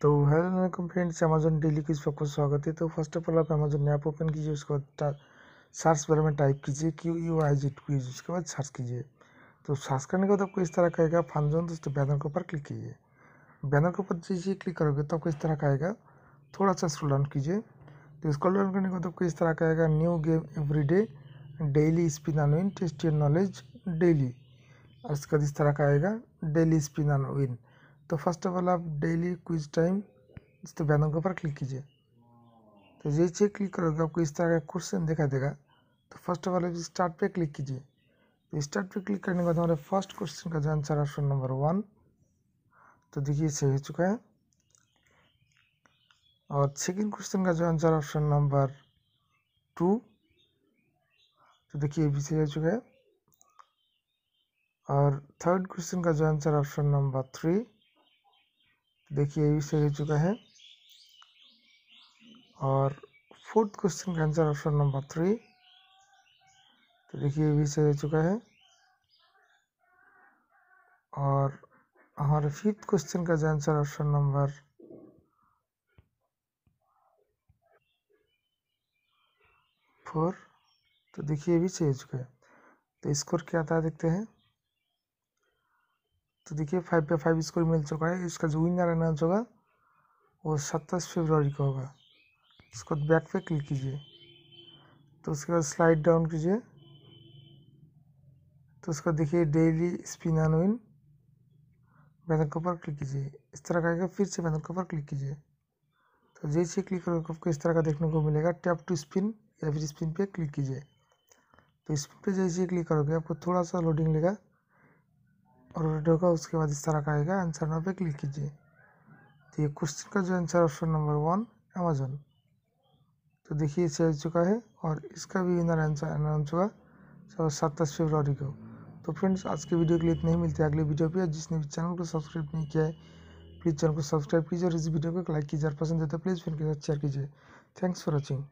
तो hello welcome friends Amazon daily quiz पर आपको स्वागत है। तो फ़र्स्ट ऑफ़ ऑल आप अमेजोन ऐप ओपन कीजिए, उसके बाद सर्च बार में टाइप कीजिए Q U I G quiz उसके बाद सर्च कीजिए। तो सर्च करने के बाद आपको इस तरह का आएगा फन जोन दोस्तों बैनर के ऊपर क्लिक कीजिए। बैनर के ऊपर जैसे क्लिक करोगे तो आपको इस तरह का आएगा थोड़ा सा स्क्रॉल डाउन कीजिए। तो स्क्रॉल डाउन करने के बाद आपको इस तरह का आएगा new game every day daily spin and win test your knowledge daily और इसके बाद इस तरह का आएगा डेली स्पिन एंड विन तो फ़र्स्ट ऑफ़ ऑल आप डेली क्विज टाइम इस तो बैनर के ऊपर क्लिक कीजिए। तो जैसे क्लिक करोगे, आपको इस तरह का क्वेश्चन दिखा देगा। तो फ़र्स्ट ऑफ़ ऑल स्टार्ट पे क्लिक कीजिए। तो स्टार्ट पे क्लिक करने के बाद हमारे फ़र्स्ट क्वेश्चन का जो आंसर ऑप्शन नंबर वन तो देखिए, सही हो चुका है। और सेकेंड क्वेश्चन का जो आंसर ऑप्शन नंबर टू तो देखिए, ये भी सही हो चुका है। और थर्ड क्वेश्चन का जो आंसर ऑप्शन नंबर थ्री देखिए, ये भी सही हो चुका है। और फोर्थ क्वेश्चन का आंसर ऑप्शन नंबर थ्री तो देखिए, ये भी सही हो चुका है। और हमारे फिफ्थ क्वेश्चन का आंसर ऑप्शन नंबर फोर तो देखिए, ये भी सही हो चुका है। तो स्कोर क्या आता है देखते हैं। तो देखिए फाइव पे फाइव स्कोर मिल चुका है। इसका जो विनर अनाउंस होगा, वो सत्ताईस फरवरी को होगा। उसको बैक पे क्लिक कीजिए। तो उसके बाद स्लाइड डाउन कीजिए। तो उसका देखिए daily spin and win banner के ऊपर क्लिक कीजिए। इस तरह का आएगा, फिर से बैनर के ऊपर क्लिक कीजिए। तो जैसे क्लिक करोगे, आपको इस तरह का देखने को मिलेगा। टैप टू स्पिन या फिर स्पिन पे क्लिक कीजिए। तो स्पिन पे जैसे क्लिक करोगे, आपको थोड़ा सा लोडिंग लेगा। और रोटेट होगा उसके बाद इस तरह का आएगा। आंसर नंबर पे क्लिक कीजिए। तो ये क्वेश्चन का जो answer option number one Amazon तो देखिए इसे आ चुका है और इसका भी विनर आंसर अनाउंस सब सत्ताईस फरवरी को। तो फ्रेंड्स आज के वीडियो के लिए इतना ही। मिलते हैं अगले वीडियो पे। जिसने भी चैनल को सब्सक्राइब नहीं किया है प्लीज़ चैनल को सब्सक्राइब कीजिए और इस वीडियो को लाइक कीजिए। और पसंद है तो प्लीज़ फ्रेंड के साथ शेयर कीजिए। Thanks for watching